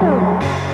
そ。